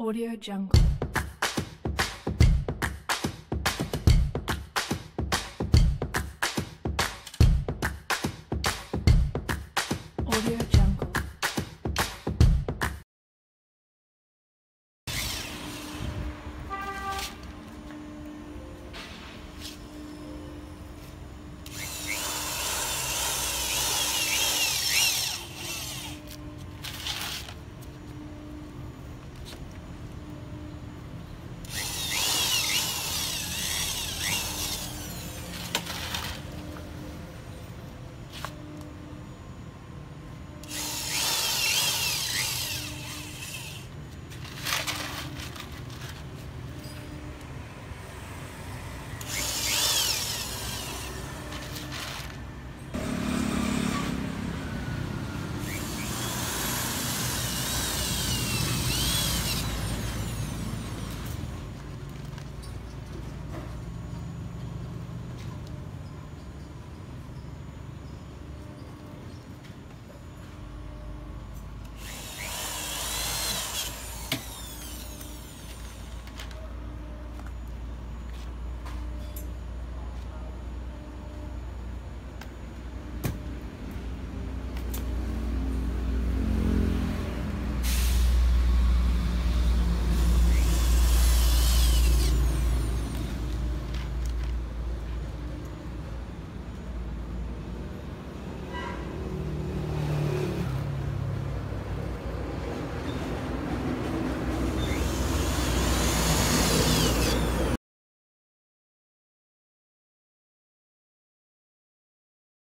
Audio Jungle.